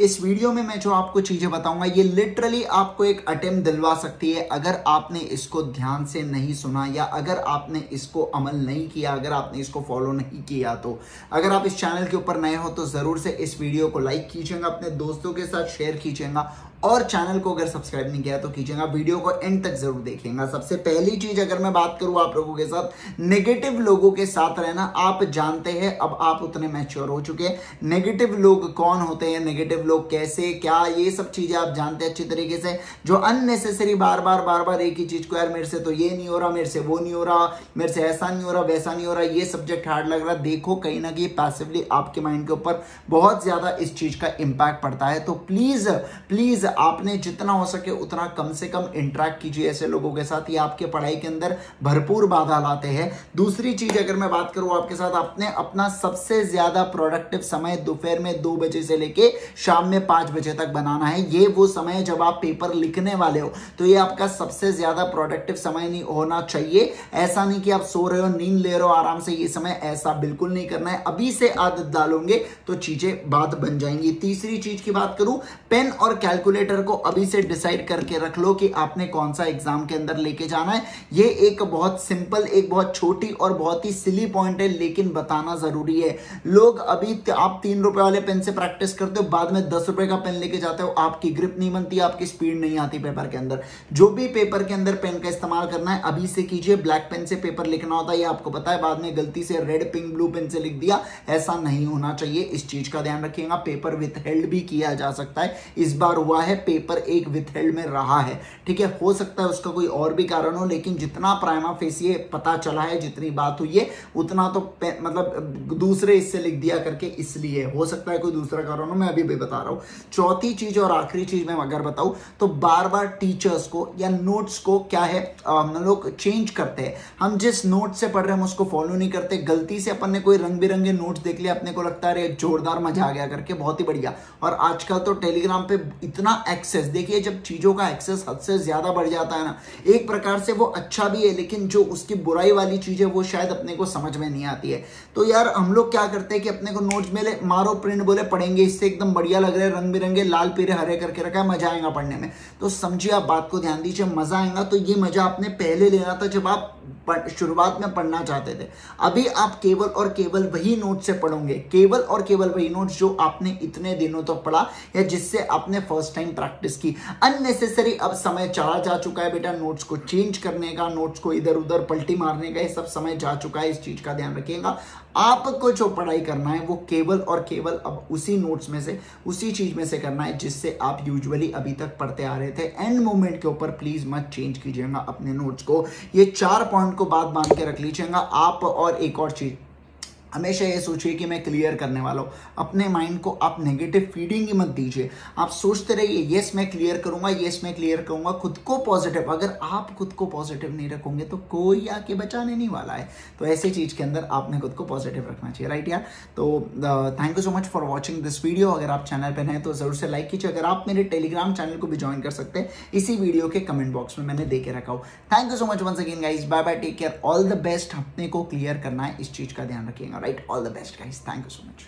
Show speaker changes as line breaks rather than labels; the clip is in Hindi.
इस वीडियो में मैं जो आपको चीज़ें बताऊँगा, ये लिटरली आपको एक अटेम्प्ट दिलवा सकती है। अगर आपने इसको ध्यान से नहीं सुना या अगर आपने इसको अमल नहीं किया, अगर आपने इसको फॉलो नहीं किया तो। अगर आप इस चैनल के ऊपर नए हो तो ज़रूर से इस वीडियो को लाइक कीजिएगा, अपने दोस्तों के साथ शेयर कीजिएगा और चैनल को अगर सब्सक्राइब नहीं किया तो कीजिएगा वीडियो को एंड तक ज़रूर देखिएगा सबसे पहली चीज़ अगर मैं बात करूँ आप लोगों के साथ नेगेटिव लोगों के साथ रहना, आप जानते हैं, अब आप उतने मैच्योर हो चुके हैं। नेगेटिव लोग कौन होते हैं? नेगेटिव लोग कैसे, क्या, ये सब चीज़ें आप जानते हैं अच्छी तरीके से। जो अननेसेसरी बार बार बार बार एक ही चीज़ को, यार मेरे से तो ये नहीं हो रहा, मेरे से वो नहीं हो रहा, मेरे से ऐसा नहीं हो रहा, वैसा नहीं हो रहा, ये सब्जेक्ट हार्ड लग रहा। देखो, कहीं ना कहीं पैसिवली आपके माइंड के ऊपर बहुत ज़्यादा इस चीज़ का इंपैक्ट पड़ता है। तो प्लीज़ प्लीज़ आपने जितना हो सके उतना कम से कम इंटरेक्ट कीजिए ऐसे लोगों के साथ। ये आपके पढ़ाई के अंदर भरपूर बाधा लाते हैं। दूसरी चीज़ अगर मैं बात करूँ आपके साथ, आपने अपना सबसे ज़्यादा प्रोडक्टिव समय दोपहर में दो बजे से लेके शाम में पाँच बजे तक बनाना है। ये वो समय जब आप पेपर लिखने वाले हो। तो ये आपका सबसे ज़्यादा प्रोडक्टिव समय नहीं होना चाहिए। ऐसा नहीं कि आप सो रहे हो, नींद ले रहे हो, आराम से ये समय ऐसा बिल्कुल नहीं करना है। अभी से आदत डालोगे तो चीज़ें बात बन जाएँगी। तीसरी चीज़ की बात करूँ, पेन और कैलकुलेटर को अभी से डिसाइड करके रख लो कि आपने कौन सा एग्ज़ाम के अंदर लेके जाना है। ये एक बहुत सिंपल एक बहुत छोटी और बहुत ही सिली पॉइंट है, लेकिन बताना ज़रूरी है। लोग अभी आप तीन रुपए वाले पेन से प्रैक्टिस करते हो, बाद में दस रुपए का पेन लेके जाते हो, आपकी ग्रिप नहीं बनती, आपकी स्पीड नहीं आती पेपर के अंदर। जो भी पेपर के अंदर पेन का इस्तेमाल करना है, अभी से कीजिए ब्लैक पेन से पेपर लिखना होता है, ये आपको पता है, बाद में गलती से रेड पिंक ब्लू पेन से लिख दिया, ऐसा नहीं होना चाहिए। इस चीज़ का ध्यान रखिएगा पेपर विथ हेल्ड भी किया जा सकता है। इस बार हुआ है पेपर एक विथहेल्ड में रहा है। ठीक है, हो सकता है उसका कोई और भी कारण हो, लेकिन जितना प्राइमा फेस ये पता चला है, जितनी बात हुई है, उतना तो मतलब दूसरे इससे लिख दिया करके इसलिए। हो सकता है कोई दूसरा कारण हो, मैं अभी भी बता रहा हूँ। चौथी चीज़ और आखिरी चीज़ मैं अगर बताऊँ तो बार बार टीचर्स को या नोट्स को क्या है हम लोग चेंज करते हैं। हम जिस नोट से पढ़ रहे हैं, हम उसको फॉलो नहीं करते। गलती से अपन ने कोई रंग बिरंगे नोट्स देख लिया अपने को लगता है जोरदार मज़ा आ गया करके, बहुत ही बढ़िया। और आजकल तो टेलीग्राम पे इतना एक्सेस। देखिए, जब चीज़ों का एक्सेस हद से ज़्यादा बढ़ जाता है ना, एक प्रकार से वो अच्छा भी है, लेकिन जो उसकी बुराई वाली चीज़ है वो शायद अपने को समझ में नहीं आती है। तो यार, हम लोग क्या करते हैं कि अपने को नोट्स मिले, मारो प्रिंट बोले, पढ़ेंगे। इससे एकदम बढ़िया लग रहे हैं, रंग बिरंगे, लाल पीरे हरे करके रखा है, मज़ा आएगा पढ़ने में। तो समझिए आप बात को ध्यान दीजिए, मज़ा आएगा। तो ये मज़ा आपने पहले लेना था जब आप शुरुआत में पढ़ना चाहते थे। अभी आप केवल और केवल वही नोट से पढ़ोगे, केवल और केवल वही नोट्स जो आपने इतने दिनों तक तो पढ़ा या जिससे आपने फ़र्स्ट टाइम प्रैक्टिस की। अननेसेसरी अब समय चला जा चुका है बेटा। नोट्स को चेंज करने का नोट्स को इधर उधर पलटी मारने का, ये सब समय जा चुका है। इस चीज़ का ध्यान रखिएगा। आपको जो पढ़ाई करना है, वो केवल और केवल अब उसी नोट्स में से, उसी चीज़ में से करना है, जिससे आप यूजुअली अभी तक पढ़ते आ रहे थे। एंड मोमेंट के ऊपर प्लीज़ मत चेंज कीजिएगा अपने नोट्स को। ये चार पॉइंट को बात बाँध के रख लीजिएगा। आप और एक और चीज़ हमेशा ये सोचिए कि मैं क्लियर करने वाला हूँ। अपने माइंड को आप नेगेटिव फीडिंग ही मत दीजिए। आप सोचते रहिए यस मैं क्लियर करूँगा यस मैं क्लियर करूँगा, खुद को पॉजिटिव अगर आप खुद को पॉजिटिव नहीं रखोगे तो कोई आके बचाने नहीं वाला है। तो ऐसी चीज़ के अंदर आपने खुद को पॉजिटिव रखना चाहिए राइट यार? तो thank you so much for watching this video अगर आप चैनल पर हैं तो ज़रूर से लाइक कीजिए। अगर आप मेरे टेलीग्राम चैनल को भी ज्वाइन कर सकते हैं, इसी वीडियो के कमेंट बॉक्स में मैंने देखे रखा हो। Thank you so much once again guys bye bye take care all the best अपने को क्लियर करना है। इस चीज़ का ध्यान रखिएगा। Right all the best guys. Thank you so much